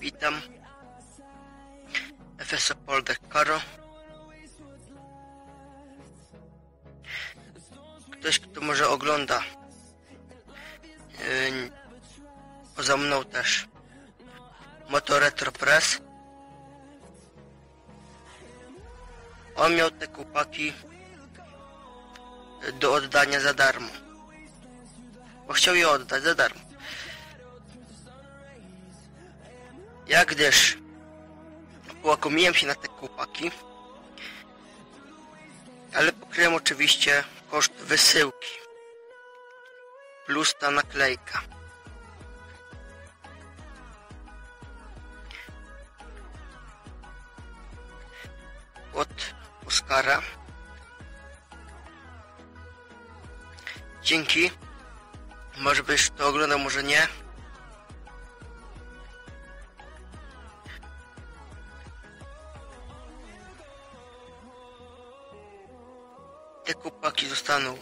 witam. FSO Poldek Karo. Ktoś, kto może ogląda yy, poza mną też Moto Retro Press. On miał te kupaki do oddania za darmo. Bo chciał je oddać za darmo. Ja gdyż połakomiłem się na te kupaki, ale pokryłem oczywiście koszt wysyłki plus ta naklejka. Od Oskara. Dzięki. Może byś to oglądał, może nie. Te kupaki zostaną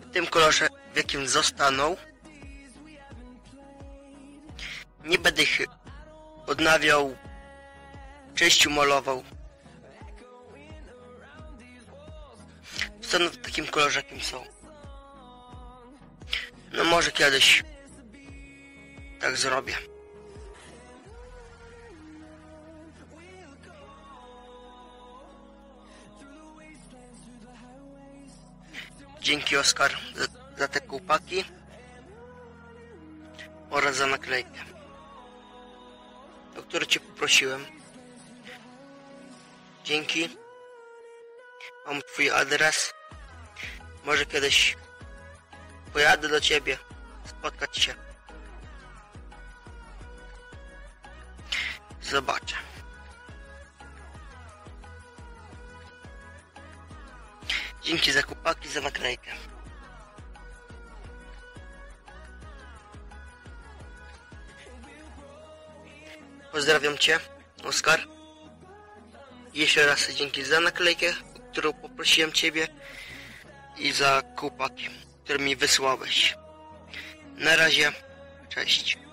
w tym kolorze, w jakim zostaną. Nie będę ich odnawiał, czyścił, malował. Zostaną w takim kolorze, jakim są. No może kiedyś tak zrobię. Dzięki Oskar za, za te kupaki oraz za naklejkę, o którą Cię poprosiłem. Dzięki. Mam Twój adres. Może kiedyś pojadę do Ciebie spotkać się. Zobaczę. Dzięki za kupaki, za naklejkę. Pozdrawiam Cię, Oskar. Jeszcze raz dzięki za naklejkę, o którą poprosiłem Ciebie i za kupaki, które mi wysłałeś. Na razie, cześć.